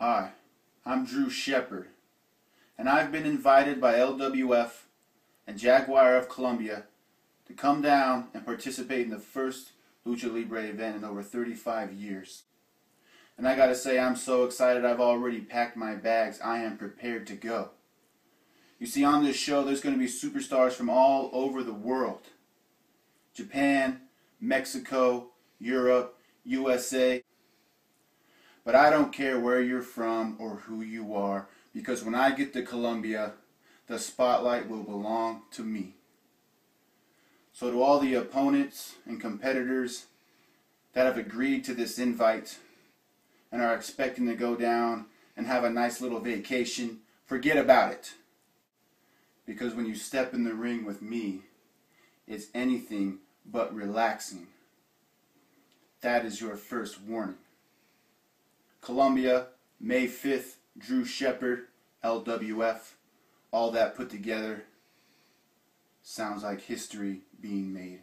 Hi, I'm Drew Shepperd, and I've been invited by LWF and Jaguar of Colombia to come down and participate in the first Lucha Libre event in over 35 years. And I gotta say, I'm so excited I've already packed my bags. I am prepared to go. You see, on this show, there's to be superstars from all over the world Japan, Mexico, Europe, USA, but I don't care where you're from or who you are, because when I get to Colombia, the spotlight will belong to me. So, to all the opponents and competitors that have agreed to this invite and are expecting to go down and have a nice little vacation, forget about it. Because when you step in the ring with me, it's anything but relaxing. That is your first warning. Colombia, May 5th, Drew Shepperd, LWF, all that put together sounds like history being made.